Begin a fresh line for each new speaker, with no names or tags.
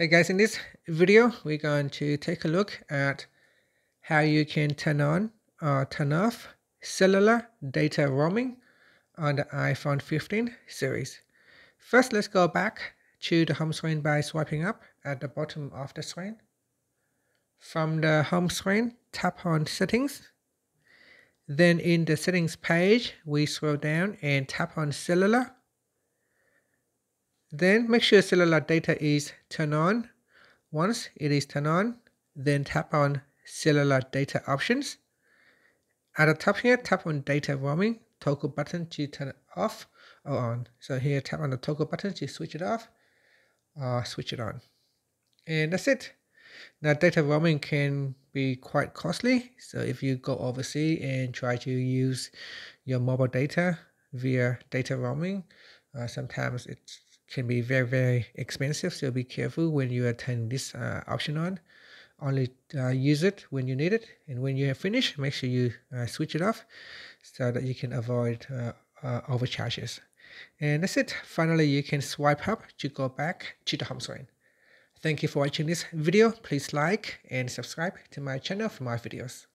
Hey guys, in this video, we're going to take a look at how you can turn on or turn off cellular data roaming on the iPhone 15 series. First, let's go back to the home screen by swiping up at the bottom of the screen. From the home screen, tap on settings. Then in the settings page, we scroll down and tap on cellular then make sure cellular data is turned on. Once it is turned on, then tap on cellular data options. At the top here, tap on data roaming toggle button to turn it off or on. So here, tap on the toggle button to switch it off or switch it on. And that's it. Now data roaming can be quite costly. So if you go overseas and try to use your mobile data via data roaming, uh, sometimes it's can be very very expensive so be careful when you turn this uh, option on. Only uh, use it when you need it and when you have finished make sure you uh, switch it off so that you can avoid uh, uh, overcharges. And that's it. Finally you can swipe up to go back to the home screen. Thank you for watching this video. Please like and subscribe to my channel for more videos